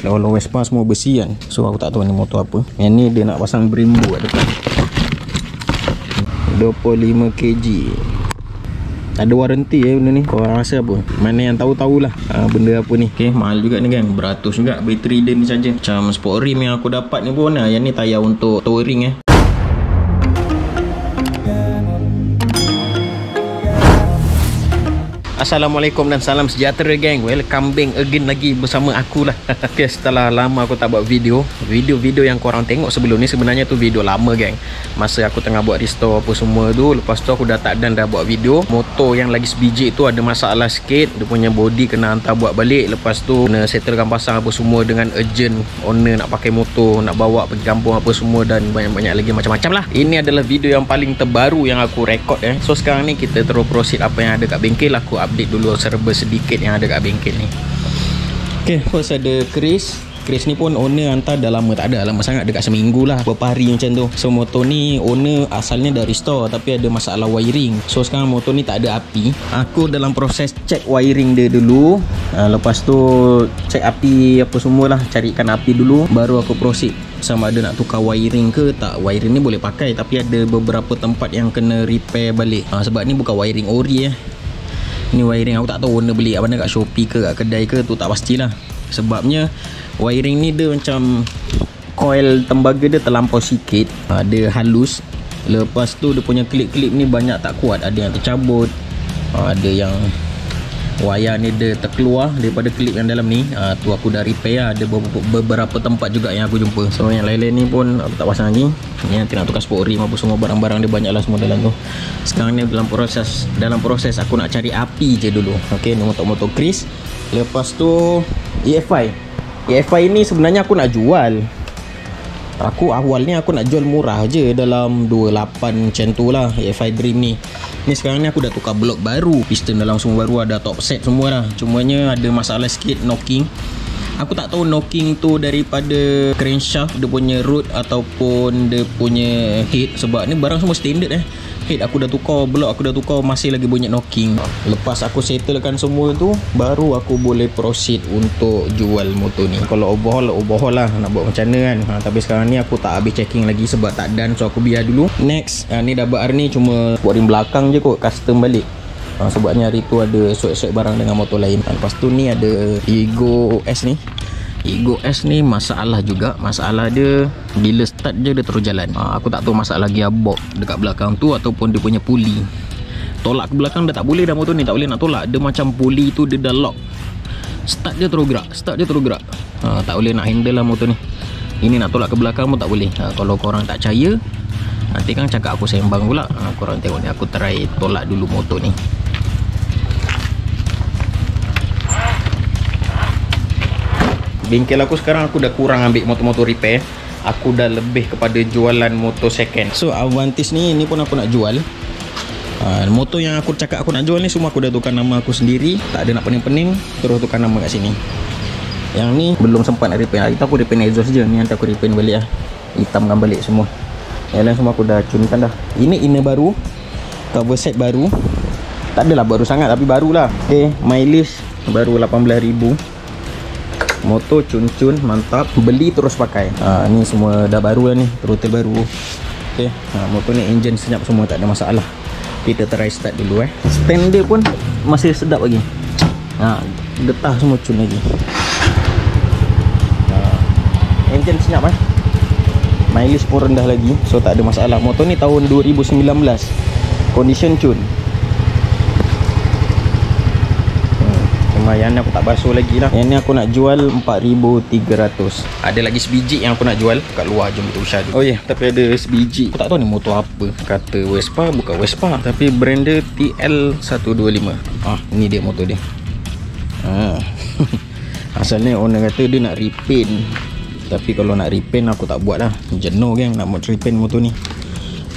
Selalu Vespa semua besi kan. So aku tak tahu ni motor apa. Yang ni dia nak pasang Brembo kat depan. 25 kg ada warranty eh benda ni. Korang rasa apa? Mana yang tahu-tahulah ha, Benda apa ni. Okay mahal juga ni kan Beratus juga. Bateri dia ni saja. Macam sport rim yang aku dapat ni pun ha, Yang ni tayar untuk touring eh Assalamualaikum dan salam sejahtera gang Welcome back again lagi bersama aku lah okay, Setelah lama aku tak buat video Video-video yang korang tengok sebelum ni Sebenarnya tu video lama gang Masa aku tengah buat restore apa semua tu Lepas tu aku dah tak dan dah buat video. Motor yang lagi sebiji tu ada masalah sikit. Dia punya body kena hantar buat balik. Lepas tu kena settlekan pasang apa semua Dengan urgent owner nak pakai motor Nak bawa pergi kampung apa semua Dan banyak-banyak lagi macam-macam lah. Ini adalah video yang paling terbaru yang aku record eh. So sekarang ni kita terus proceed apa yang ada kat bengkel Aku update dulu serba sedikit yang ada kat bengkel ni. Okay, first ada Chris. Chris ni pun owner hantar dah lama tak ada lama sangat dekat seminggu lah beberapa hari macam tu. So motor ni owner asalnya dari store tapi ada masalah wiring. So sekarang motor ni tak ada api. Aku dalam proses check wiring dia dulu. Uh, lepas tu check api apa semua lah carikan api dulu baru aku proceed. Sama ada nak tukar wiring ke tak wiring ni boleh pakai tapi ada beberapa tempat yang kena repair balik. Uh, sebab ni bukan wiring ori eh ni wiring aku tak tahu owner beli kat mana kat Shopee ke kat kedai ke tu tak pastilah. Sebabnya wiring ni dia macam coil tembaga dia terlampau sikit. Ada halus. Lepas tu dia punya klip-klip ni banyak tak kuat. Ada yang tercabut ada yang wayar ni dia terkeluar daripada klip yang dalam ni. Uh, tu aku dah repair. Lah. ada beberapa tempat juga yang aku jumpa. So yang lain-lain ni pun aku tak pasang lagi. Ni nanti nak tukar sport rim apa semua barang-barang dia banyak lah semua dalam tu. Sekarang ni dalam proses dalam proses aku nak cari api je dulu. Ok ni motor-motor Chris. Lepas tu EFI EFI ni sebenarnya aku nak jual. Aku awal ni aku nak jual murah je dalam 28 macam tu lah EFI Dream ni ni sekarang ni aku dah tukar blok baru. Piston dalam semua baru ada top set semua lah cumanya ada masalah sikit knocking. Aku tak tahu knocking tu daripada crankshaft dia punya root ataupun dia punya head. Sebab ni barang semua standard eh head aku dah tukar blok aku dah tukar masih lagi bunyi knocking. Lepas aku settlekan semua tu baru aku boleh proceed untuk jual motor ni. Kalau overhaul overhaul lah nak buat macam mana kan. Ha, tapi sekarang ni aku tak habis checking lagi sebab tak done so aku biar dulu. Next ha, ni double R ni cuma buat rim belakang je kot custom balik. Ha, sebabnya hari tu ada swag-swag barang dengan motor lain. Ha, lepas tu ni ada Ego S ni Ego S ni masalah juga. Masalah dia Bila start je dia terus jalan. Ha, Aku tak tahu masalah gearbox Dekat belakang tu Ataupun dia punya puli. Tolak ke belakang dah tak boleh dah motor ni Tak boleh nak tolak. Dia macam puli tu dia dah lock. Start je terus gerak Start je terus gerak. Ha, Tak boleh nak handle lah motor ni. Ini nak tolak ke belakang pun tak boleh. Ha, Kalau korang tak percaya Nanti kan cakap aku sembang pula. Ha, Korang tengok ni Aku try tolak dulu motor ni bengkel aku sekarang aku dah kurang ambil motor-motor repair. Aku dah lebih kepada jualan motor second. So Avantis ni ni pun aku nak jual. Uh, motor yang aku cakap aku nak jual ni semua aku dah tukar nama aku sendiri. Tak ada nak pening-pening terus tukar nama kat sini. Yang ni belum sempat nak repair. Itu aku repair exhaust je. Ni nanti aku repair balik lah. Hitamkan balik semua. Yang lain semua aku dah cunkan dah. Ini inner baru. Cover set baru. Tak adalah baru sangat tapi barulah. Ok mileage baru 18,000 motor cun-cun mantap. Beli terus pakai. Ha, ni semua dah baru lah ni. Throttle baru. Ok ha, motor ni engine senyap semua tak ada masalah. Kita try start dulu eh. Stand dia pun masih sedap lagi. Ha, getah semua cun lagi. Ha, engine senyap eh. Mileage pun rendah lagi so tak ada masalah. Motor ni tahun 2019 condition cun yang ni aku tak basuh lagi lah. Yang ni aku nak jual 4300 ada lagi sebiji yang aku nak jual? Kat luar jom kita usah dulu oh ya yeah, tapi ada sebiji. Aku tak tahu ni motor apa. Kata Vespa bukan Vespa. Tapi brand dia TL125 ah ni dia motor dia. Ah. asalnya owner kata dia nak repaint. Tapi kalau nak repaint aku tak buat lah. Jenuh kan nak buat repaint motor ni.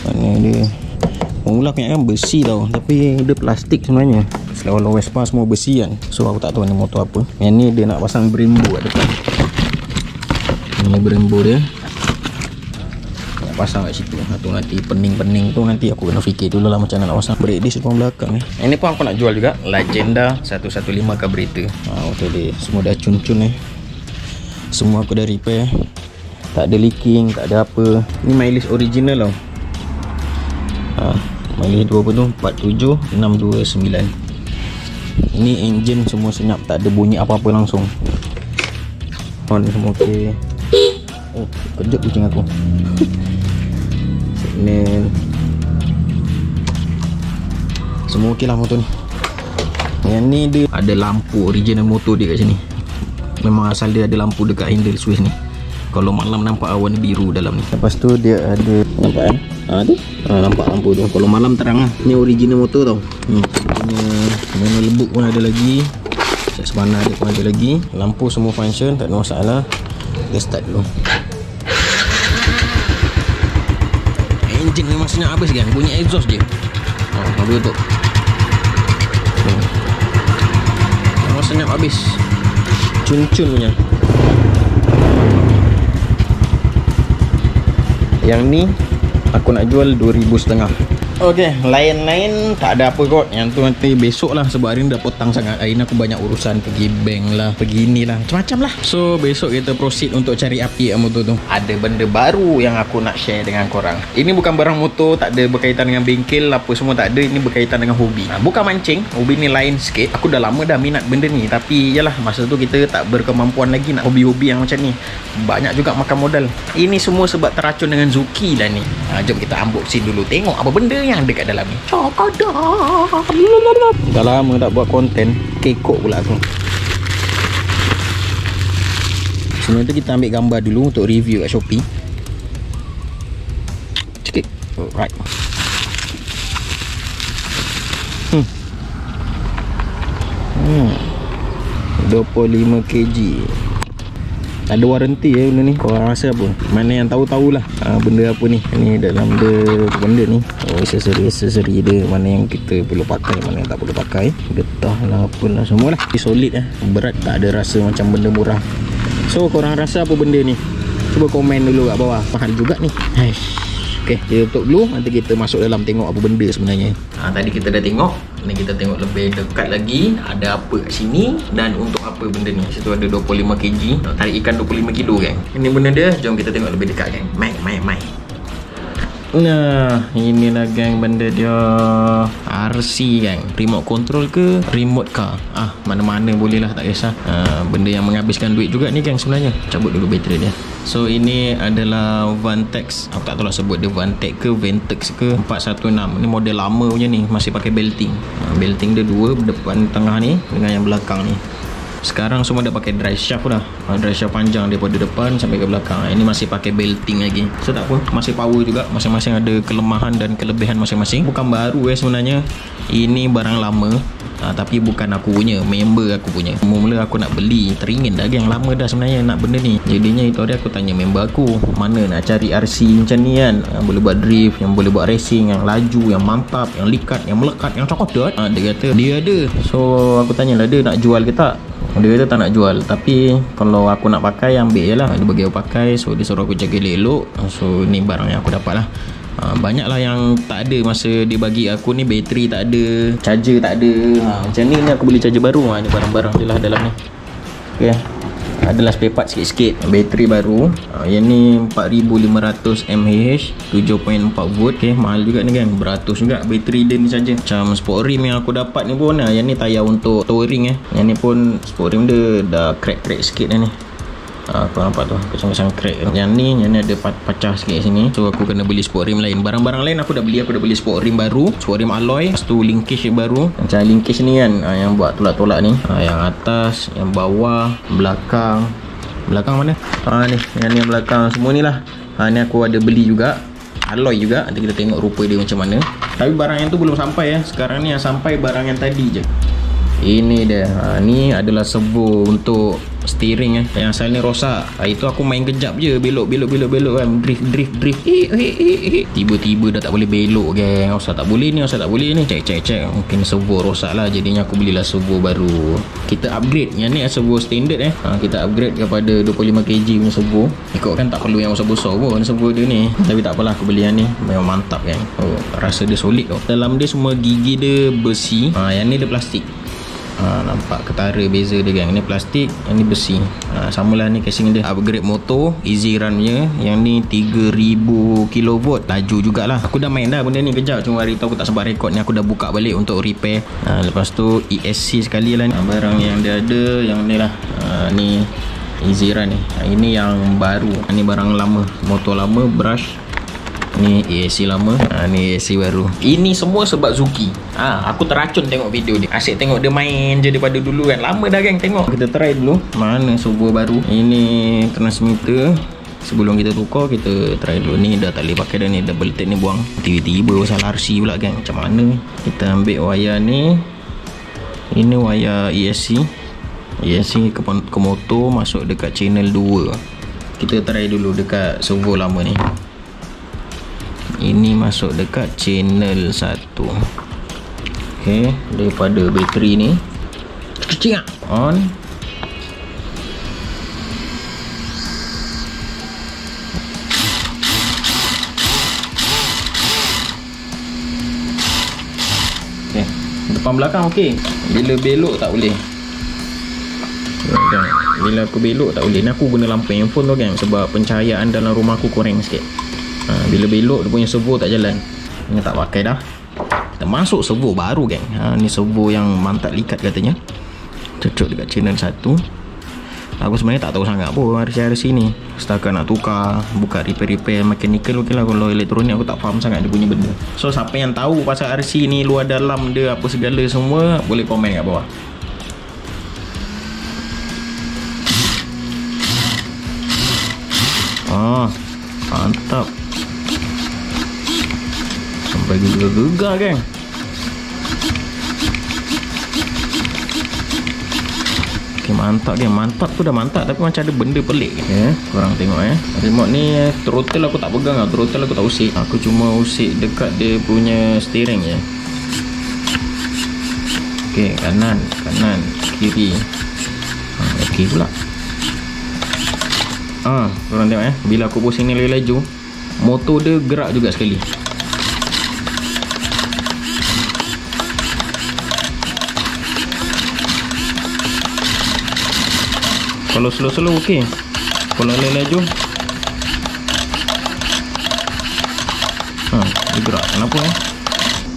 Mana dia Mula aku kan besi tau. Tapi dia plastik sebenarnya Selalu Vespa semua besi kan So aku tak tahu ni motor apa. Yang ni dia nak pasang Brembo kat depan. Ini Brembo dia. Nak pasang kat situ. Atau nanti pening-pening tu Nanti aku kena fikir dulu lah Macam mana nak pasang. Brake disc depan belakang ni. Yang ni pun aku nak jual juga. Legenda 115 carburetor ha, Betul dia. Semua dah cun-cun ni. Semua aku dah repair. Tak ada leaking tak ada apa. Ni mileage original tau. Ha, mileage 2 apa tu? 47629 ini engine semua senyap tak ada bunyi apa-apa langsung. On semua ok oh kejut kucing aku. Signal semua ok lah motor ni. Yang ni dia ada lampu original motor dia kat sini. Memang asal dia ada lampu dekat handle switch ni. Kalau malam nampak awan biru dalam ni. Lepas tu dia ada nampak kan ha tu? Ha, nampak lampu tu. Kalau malam terang lah. Ni original motor tau. Ni punya mana lebuk pun ada lagi. Set sebana dia pun ada lagi. Lampu semua function tak ada masalah. Kita start dulu. Engine memang senyap habis kan bunyi exhaust dia ha, habis tu hmm. senyap habis. Cun-cun punya. Yang ni aku nak jual 2000 setengah Okey, lain-lain tak ada apa kot. Yang tu nanti besok lah sebab hari ni dah potang sangat. Hari ni aku banyak urusan pergi bank lah, pergi ni lah, macam-macam lah. So besok kita proceed untuk cari api kat motor tu. Ada benda baru yang aku nak share dengan korang. Ini bukan barang motor, tak ada berkaitan dengan bengkel apa semua tak ada. Ini berkaitan dengan hobi. Ha, bukan mancing, hobi ni lain sikit. Aku dah lama dah minat benda ni. Tapi yalah masa tu kita tak berkemampuan lagi nak hobi-hobi yang macam ni. Banyak juga makan modal. Ini semua sebab teracun dengan Zuki lah ni. Ha, jom kita unboxing dulu. Tengok apa benda yang ada kat dalam ni. Cokodok Dah lama tak buat konten Kekok pula aku Sebelum tu kita ambil gambar dulu Untuk review kat Shopee. Cikit Alright. Hmm. Hmm. 25 kg ada warranty eh benda ni. Korang rasa apa? Mana yang tahu-tahulah ha, Benda apa ni. Ni dalam dia Benda ni. Oh aksesori-aksesori dia. Mana yang kita perlu pakai Mana yang tak perlu pakai. Getah lah Apalah Semua lah. Solid eh. Berat tak ada rasa Macam benda murah. So korang rasa apa benda ni? Cuba komen dulu kat bawah. Mahal juga ni. Aish Okay, kita tutup dulu. Nanti kita masuk dalam tengok apa benda sebenarnya. Ha, Tadi kita dah tengok. Ni kita tengok lebih dekat lagi. Ada apa kat sini Dan untuk apa benda ni? Situ ada 25kg Tarik ikan 25kg kan Ini benda dia. Jom kita tengok lebih dekat kan Mai, mai, mai. Nah, inilah geng benda dia. RC gang Remote control ke remote car? Ah, mana-mana boleh lah tak kisah. Ah, Benda yang menghabiskan duit juga ni gang sebenarnya. Cabut dulu bateri dia So ini adalah Vantex. Aku tak tahu lah sebut dia Vantex ke Ventex ke. 416 Ni model lama punya ni. Masih pakai belting. Ah, Belting dia dua Depan tengah ni Dengan yang belakang ni sekarang semua dah pakai dry shaft dah. Uh, Dry shaft panjang daripada depan sampai ke belakang. Ini masih pakai belting lagi. So tak apa. Masih power juga. Masing-masing ada kelemahan dan kelebihan masing-masing. Bukan baru eh sebenarnya. Ini barang lama. Ha, tapi bukan aku punya. Member aku punya. Mula-mula aku nak beli. Teringin dah yang lama dah sebenarnya Nak benda ni. Jadinya itu hari aku tanya member aku Mana nak cari RC macam ni kan? Ha, Boleh buat drift Yang boleh buat racing Yang laju Yang mantap Yang likat Yang melekat Yang cokot ha, Dia kata dia ada. So aku tanyalah dia nak jual ke tak dia kata tak nak jual. Tapi Kalau aku nak pakai Ambil je lah. Dia bagi aku pakai So dia suruh aku jaga elok So ni barang yang aku dapat lah. Ha, Banyak lah yang Tak ada Masa dia bagi aku ni. Bateri tak ada Charger tak ada. Ha, Macam ni ni aku beli charger baru. Ha, Ni barang-barang je lah dalam ni. Okay adalah spare part sikit-sikit. Bateri baru. Uh, yang ni 4500 mAh 7.4 volt. Okay, mahal juga ni kan? Beratus juga. Bateri dia ni saja. Macam sport rim yang aku dapat ni pun uh, yang ni tayar untuk touring eh. Yang ni pun sport rim dia dah crack-crack sikit dah ni Ha, aku nampak tu? Kacang-kacang crack Yang ni Yang ni ada pecah sikit sini. So aku kena beli sport rim lain. Barang-barang lain aku dah beli Aku dah beli sport rim baru Sport rim alloy Lepas tu linkage baru. Macam linkage ni kan ha, Yang buat tolak-tolak ni. Ha, Yang atas Yang bawah Belakang. Belakang mana? Ha ni Yang ni yang belakang. Semua ni lah. Ha ni aku ada beli juga. Alloy juga. Nanti kita tengok rupa dia macam mana. Tapi barang yang tu belum sampai ya Sekarang ni yang sampai barang yang tadi je. Ini dia. Ha, Ni adalah servo untuk steering eh. Yang asal ni rosak. Ha, itu aku main kejap je. Belok belok belok belok kan. Drift drift drift. Eh, eh, eh, eh. tiba-tiba dah tak boleh belok geng. Usah tak boleh ni usah tak boleh ni. Cek cek cek mungkin servo rosak lah. Jadinya aku belilah servo baru. Kita upgrade yang ni servo standard eh. Ha, kita upgrade kepada 25kg punya servo. Ikut kan tak perlu yang besar-besar pun servo dia ni. Tapi tak apalah aku beli yang ni. Memang mantap kan oh, rasa dia solid tau dalam dia semua gigi dia besi. Ha, yang ni dia plastik ha, nampak ketara beza dia gang. Ni plastik yang ni besi. Ha, samalah ni casing dia. Upgrade motor easy run punya. Yang ni 3000 kV laju jugalah. Aku dah main dah benda ni kejap. Cuma hari tu aku tak sempat rekod ni. Aku dah buka balik untuk repair. Ha, lepas tu ESC sekali lah ni. Ha, barang yang dia ada yang ni lah. Ha, ni easy run ni. Ha, ini yang baru. Ha, ni barang lama. Motor lama brush Ni ASC lama ha, Ni ASC baru. Ini semua sebab Zuki. Ha, Aku teracun tengok video dia. Asyik tengok dia main je daripada dulu kan. Lama dah kan tengok. Kita try dulu Mana servo baru. Ini transmitter Sebelum kita tukar Kita try dulu. Ni dah tak boleh pakai dah ni. Double tape ni buang. Tiba-tiba salah RC pula kan Macam mana? Kita ambil wayar ni. Ini wayar ESC ESC ke, ke motor Masuk dekat channel 2 Kita try dulu dekat servo lama ni ini masuk dekat channel 1 ok daripada bateri ni. Kecil tak? on. Ok depan belakang ok bila belok tak boleh. Bila aku belok tak boleh. Ni aku guna lampu handphone tu kan sebab pencahayaan dalam rumah aku kurang sikit ha, bila belok dia punya servo tak jalan. Ni tak pakai dah. Kita masuk servo baru geng. Ha, ni servo yang mantap likat katanya. Cocok dekat channel 1 aku sebenarnya tak tahu sangat pun RC-RC ni setakat nak tukar buka repair-repair mechanical mungkin lah. Kalau elektronik aku tak faham sangat dia punya benda. So siapa yang tahu pasal RC ni luar dalam dia apa segala semua boleh komen kat bawah. Ah, mantap bagi gegar-gegar kan ok mantap dia mantap tu dah mantap tapi macam ada benda pelik ya. Korang tengok eh. Remote ni throttle aku tak pegang lah. Throttle aku tak usik. Aku cuma usik dekat dia punya steering je ok kanan kanan kiri. Ha, ok pula. Ah, ha, korang tengok eh. Bila aku pusing ni laju motor dia gerak juga sekali kalau slow-slow okey. Kalau laju hmm, dia gerak. Kenapa eh?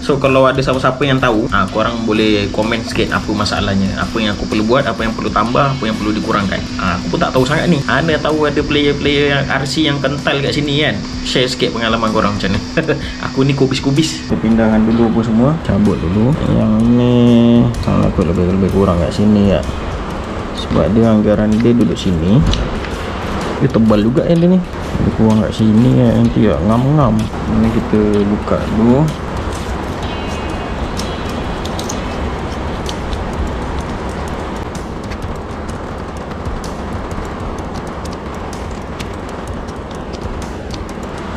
So kalau ada siapa-siapa yang tahu ha, Korang boleh komen sikit apa masalahnya. Apa yang aku perlu buat, apa yang perlu tambah Apa yang perlu dikurangkan. Ha, Aku pun tak tahu sangat ni. Ada tahu ada player-player yang RC yang kental kat sini kan? Share sikit pengalaman korang macam ni. Aku ni kubis-kubis. Kita pindahkan dulu apa semua? Cabut dulu. Yang ni Kalau aku lebih-lebih kurang kat sini ya sebab dia anggaran dia duduk sini. Dia tebal juga yang dia ni. Dia kurang kat sini kan nanti ya ngam-ngam. Ni kita buka dulu.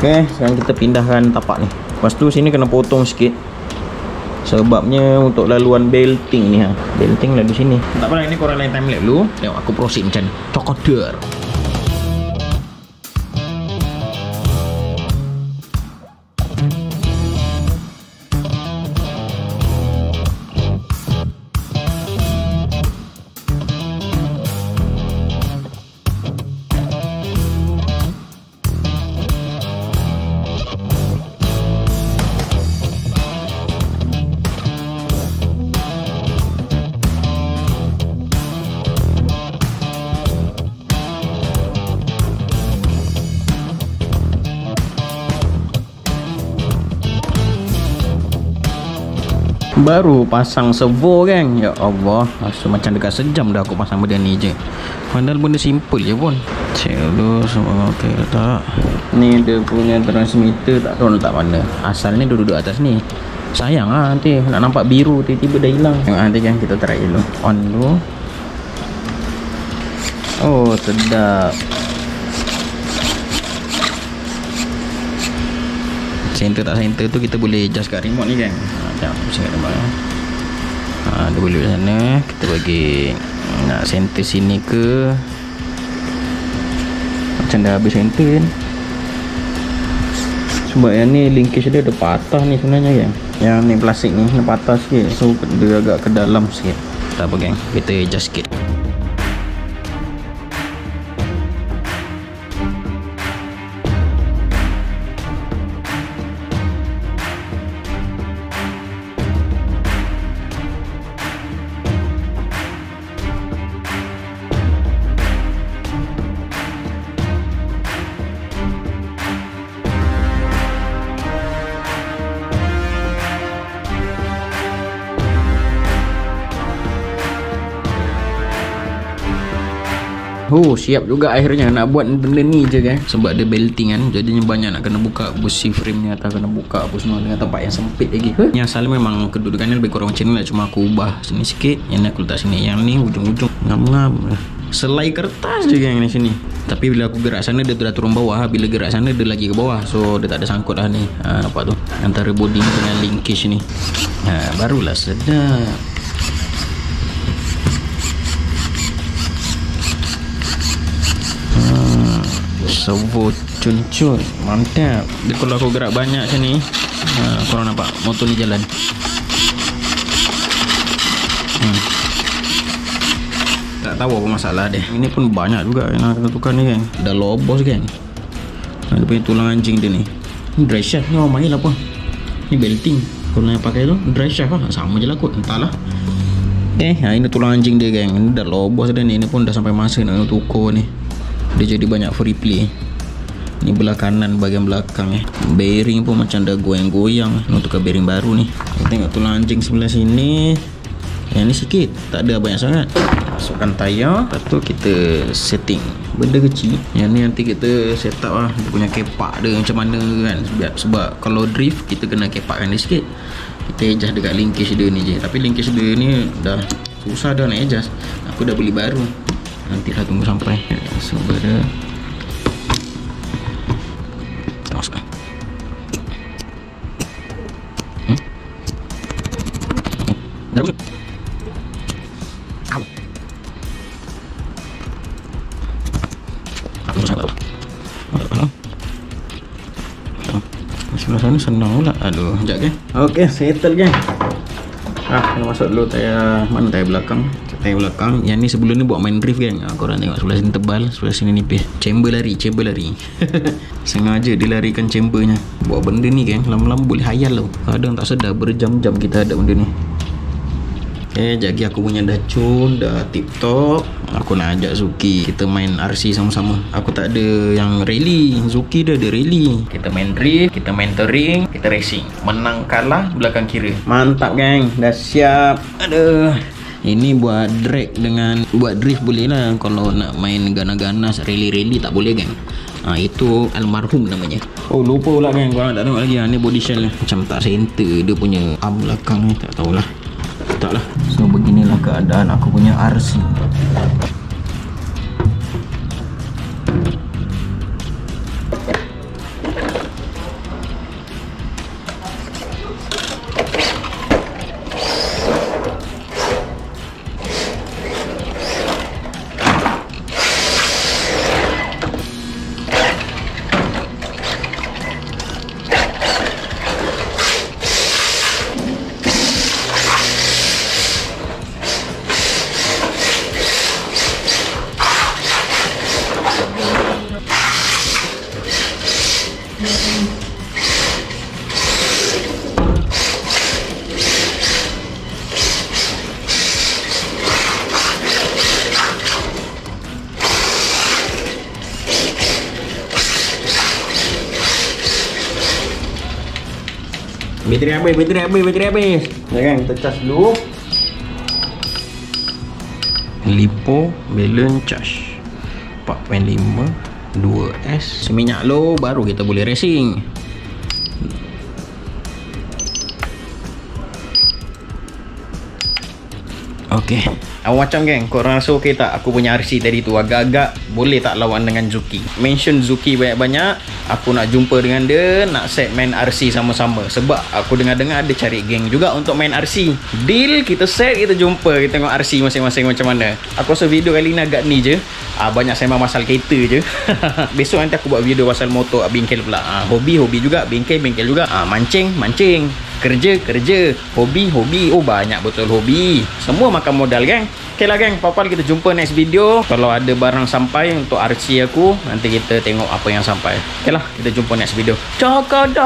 Ok sekarang kita pindahkan tapak ni. Lepas tu sini kena potong sikit sebabnya untuk laluan belting ni ha. Belting di sini. Tak apa ini korang lain time lapse dulu tengok aku proceed macam ni. Cokodur baru pasang servo kan? Ya Allah rasa macam dekat sejam dah aku pasang benda ni je. Padahal benda simple je pun. Cek dulu semua ok tak? Ni dia punya transmitter tak tahu letak mana. Asalnya duduk-duduk atas ni. Sayang lah nanti nak nampak biru tiba-tiba dah hilang. Tengok nanti kan kita try dulu. On dulu. Oh sedap center tak center tu kita boleh adjust kat remote ni kan. Ha, sekejap pusing kat remote ha, dia boleh sana. Kita bagi nak center sini ke? Macam dah habis center kan sebab yang ni linkage dia ada patah ni sebenarnya kan? Yang ni plastik ni ni patah sikit. So dia agak ke dalam sikit. Tak apa geng. Kita adjust sikit Oh siap juga akhirnya nak buat benda ni je kan Sebab dia belting kan Jadinya banyak nak kena buka besi frame ni Atau kena buka apa semua dengan tempat yang sempit lagi. Ke Yang asal memang kedudukannya lebih kurang macam ni lah Cuma aku ubah sini sikit Yang ni aku letak sini Yang ni ujung-ujung. Ngam-ngam. Selai kertas je kan di sini. Tapi bila aku gerak sana dia dah turun bawah. Bila gerak sana dia lagi ke bawah. So dia tak ada sangkut lah ni. Ha, Nampak tu? Antara body ni dengan linkage ni. Ha, Barulah sedap servo cun-cun mantap. Dia kalau aku gerak banyak macam ni ha, korang nampak motor ni jalan. Hmm. tak tahu apa masalah dia. Ini pun banyak juga yang nak kena tukar ni kan? Dah lobos kan? Ha, dia punya tulang anjing dia ni. Ni dry shaft ni orang main apa? Ni belting. Kalau yang pakai tu dry shaft lah. Sama je lah kot entahlah. Eh, ha, ini tulang anjing dia geng. Ini dah lobos dah ni. Ini pun dah sampai masa nak tukar ni dia jadi banyak free play. Ni belah kanan bahagian belakang eh bearing pun macam dah goyang-goyang. Nak tukar bearing baru ni. Kita tengok tulang anjing sebelah sini. Yang ni sikit. Tak ada banyak sangat. Masukkan tayar. Lepas tu kita setting. Benda kecil. Yang ni nanti kita set up lah. Dia punya kepak dia macam mana kan. Sebab, sebab kalau drift kita kena kepakkan dia sikit. Kita adjust dekat linkage dia ni je. Tapi linkage dia ni dah susah dah nak adjust. Aku dah beli baru nanti lah tunggu sampai. Sebab dia. Hmm? terus sebelah sana senang pula. Aduh sekejap kan ok settle kan ah kena masuk dulu tayar mana tayar belakang tayar belakang yang ni sebelum ni buat main drift kan ha, korang tengok sebelah sini tebal sebelah sini nipis. Chamber lari chamber lari. Sengaja dilarikan chambernya. Buat benda ni kan lama-lama boleh hayal tau. Kadang tak sedar berjam-jam kita ada benda ni. Okay, jadi aku punya dah cun, dah tip top Aku nak ajak Zuki Kita main RC sama-sama. Aku tak ada yang rally. Zuki dah ada rally. Kita main drift, kita main touring, kita racing. Menang kalah belakang kira Mantap geng, dah siap. Aduh ini buat drag dengan buat drift boleh lah. Kalau nak main ganas-ganas rally-rally tak boleh kan ha, itu almarhum namanya. Oh lupa pula kan korang tak tengok lagi. Ha. ni body shell macam tak center dia punya arm belakang ni tak tahulah. Tak lah. So beginilah keadaan aku punya RC Bateri habis, bateri habis, bateri habis. Ya kan, kita cas dulu. Lipo balance charge. 4.5 2S seminyak low baru kita boleh racing. Okey. Awak macam geng, korang rasa okey tak aku punya RC tadi tu agak-agak boleh tak lawan dengan Zuki? Mention Zuki banyak-banyak, aku nak jumpa dengan dia, nak set main RC sama-sama. Sebab aku dengar-dengar ada cari geng juga untuk main RC. Deal, kita set, kita jumpa, kita tengok RC masing-masing macam mana. Aku rasa video kali ni agak ni je. Ah, banyak sembang pasal kereta je. Besok nanti aku buat video pasal motor bengkel pula. Ah, hobi, hobi juga. Bengkel, bengkel juga. Ah, mancing, mancing. Kerja, kerja. Hobi, hobi. Oh, banyak betul hobi. Semua makan modal, geng. Okay lah, geng. Papal kita jumpa next video. Kalau ada barang sampai untuk RC aku, nanti kita tengok apa yang sampai. Okay lah, kita jumpa next video. Cokadot!